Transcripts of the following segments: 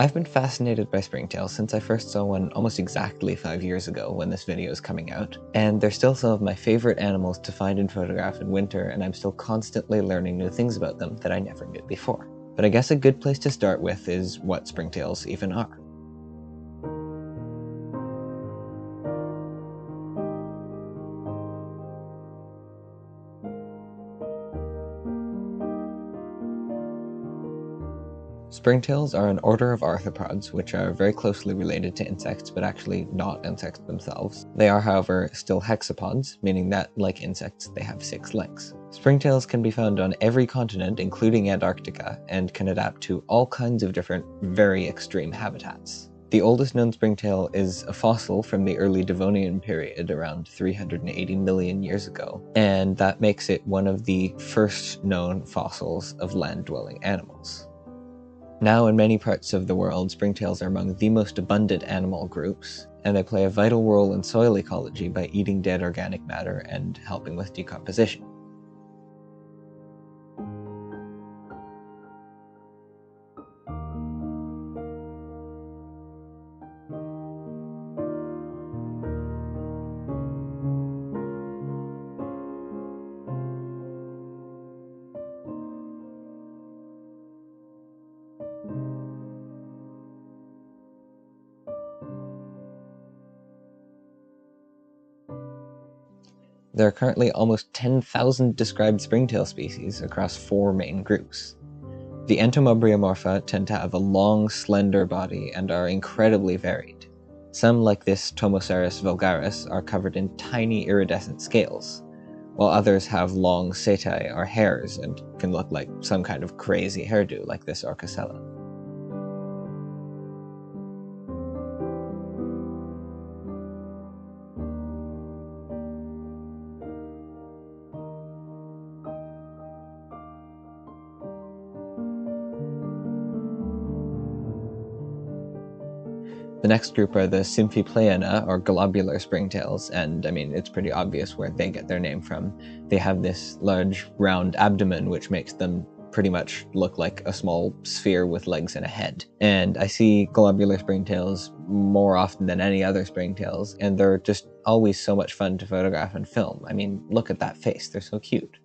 I've been fascinated by springtails since I first saw one almost exactly five years ago when this video is coming out, and they're still some of my favorite animals to find and photograph in winter, and I'm still constantly learning new things about them that I never knew before. But I guess a good place to start with is what springtails even are. Springtails are an order of arthropods, which are very closely related to insects, but actually not insects themselves. They are, however, still hexapods, meaning that, like insects, they have six legs. Springtails can be found on every continent, including Antarctica, and can adapt to all kinds of different, very extreme habitats. The oldest known springtail is a fossil from the early Devonian period, around 380 million years ago, and that makes it one of the first known fossils of land-dwelling animals. Now in many parts of the world, springtails are among the most abundant animal groups, and they play a vital role in soil ecology by eating dead organic matter and helping with decomposition. There are currently almost 10,000 described springtail species across four main groups. The Entomobryomorpha tend to have a long, slender body and are incredibly varied. Some, like this Tomocerus vulgaris, are covered in tiny iridescent scales, while others have long setae or hairs and can look like some kind of crazy hairdo like this Orchesella. The next group are the Symphypleona, or globular springtails, and I mean, it's pretty obvious where they get their name from. They have this large round abdomen, which makes them pretty much look like a small sphere with legs and a head. And I see globular springtails more often than any other springtails, and they're just always so much fun to photograph and film. I mean, look at that face, they're so cute.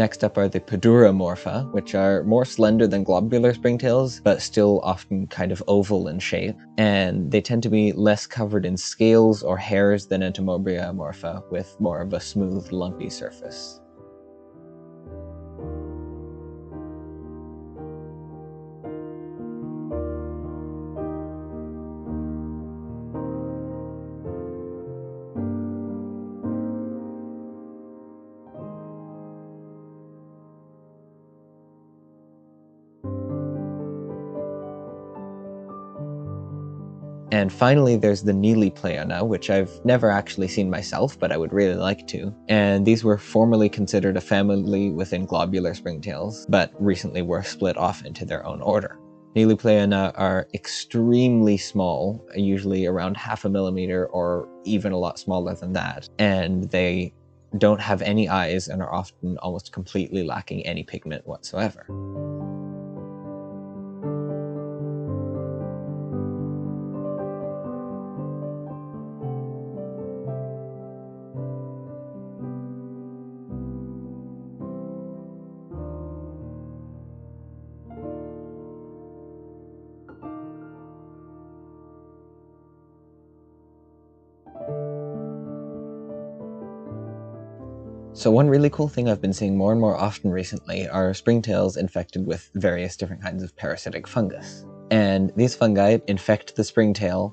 Next up are the Poduromorpha, which are more slender than globular springtails, but still often kind of oval in shape. And they tend to be less covered in scales or hairs than Entomobryomorpha, with more of a smooth, lumpy surface. And finally, there's the Neely Neelipleona, which I've never actually seen myself, but I would really like to. And these were formerly considered a family within globular springtails, but recently were split off into their own order. Neely Neelipleona are extremely small, usually around half a millimeter or even a lot smaller than that, and they don't have any eyes and are often almost completely lacking any pigment whatsoever. So one really cool thing I've been seeing more and more often recently are springtails infected with various different kinds of parasitic fungus. And these fungi infect the springtail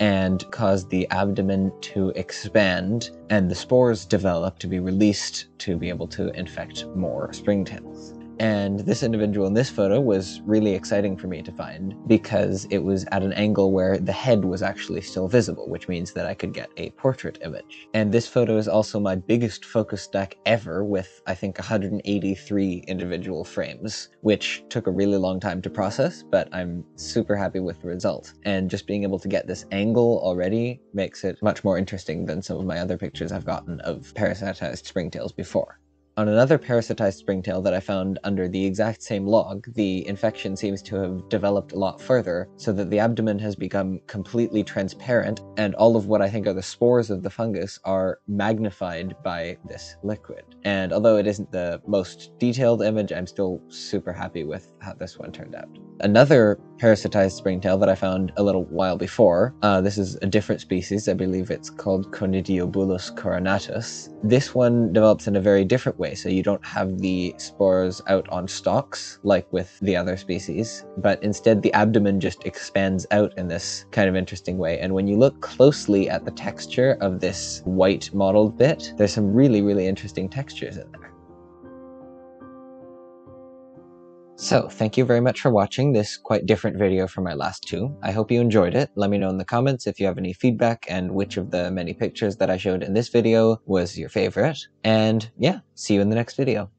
and cause the abdomen to expand and the spores develop to be released to be able to infect more springtails. And this individual in this photo was really exciting for me to find because it was at an angle where the head was actually still visible, which means that I could get a portrait image. And this photo is also my biggest focus stack ever with, I think, 183 individual frames, which took a really long time to process, but I'm super happy with the result. And just being able to get this angle already makes it much more interesting than some of my other pictures I've gotten of parasitized springtails before. On another parasitized springtail that I found under the exact same log, the infection seems to have developed a lot further, so that the abdomen has become completely transparent, and all of what I think are the spores of the fungus are magnified by this liquid. And although it isn't the most detailed image, I'm still super happy with how this one turned out. Another parasitized springtail that I found a little while before, uh, this is a different species, I believe it's called Conidiobolus coronatus. This one develops in a very different way So you don't have the spores out on stalks like with the other species, but instead the abdomen just expands out in this kind of interesting way. And when you look closely at the texture of this white mottled bit, there's some really, really interesting textures in there. So, thank you very much for watching this quite different video from my last two. I hope you enjoyed it. Let me know in the comments if you have any feedback and which of the many pictures that I showed in this video was your favorite. And yeah, see you in the next video.